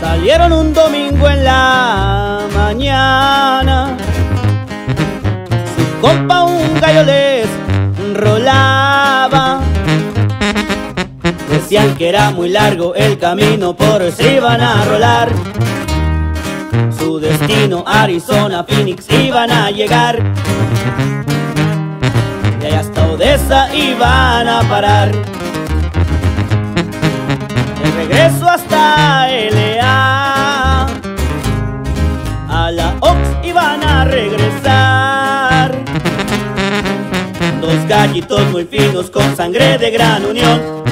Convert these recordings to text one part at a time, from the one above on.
Salieron un domingo en la mañana. Su compa un gallo les rolaba. Decían que era muy largo el camino, por si iban a rolar. Su destino, Arizona, Phoenix, iban a llegar. Y allá hasta Odessa iban a parar. Regreso hasta LA. A la Ox iban a regresar. Dos gallitos muy finos con sangre de gran unión.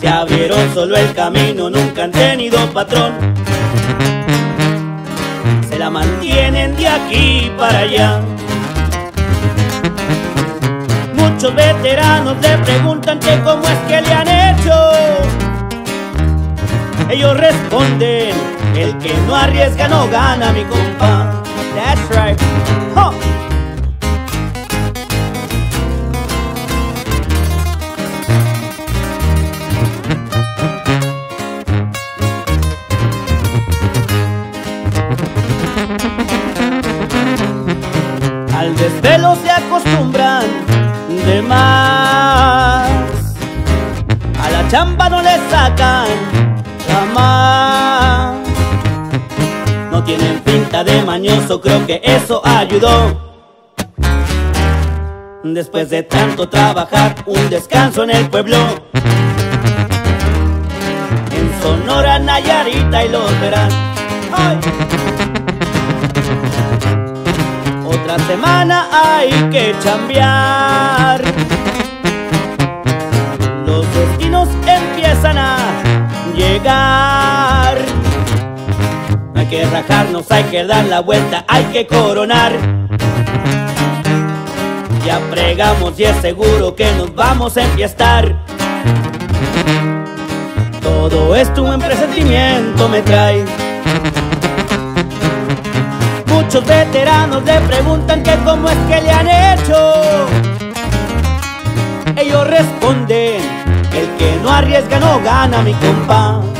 Se abrieron solo el camino, nunca han tenido patrón. Se la mantienen de aquí para allá. Muchos veteranos le preguntan que cómo es que le han hecho. Ellos responden, el que no arriesga no gana, mi compa. That's right. Al desvelo se acostumbran de más. A la chamba no le sacan jamás. No tienen pinta de mañoso, creo que eso ayudó. Después de tanto trabajar, un descanso en el pueblo. En Sonora, Nayarita y los verán. Otra semana hay que chambear. Empiezan a llegar. Hay que rajarnos, hay que dar la vuelta, hay que coronar. Ya pregamos y es seguro que nos vamos a enfiestar. Todo esto un presentimiento me trae. Muchos veteranos le preguntan que cómo es que le han hecho. Ellos responden, el que no arriesga no gana, mi compa.